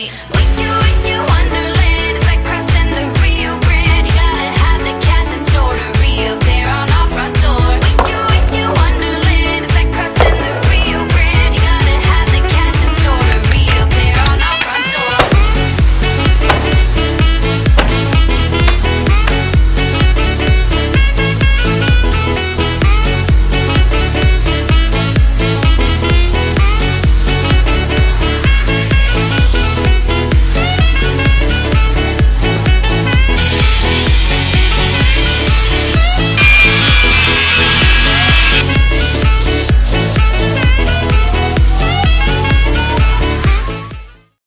When you, when you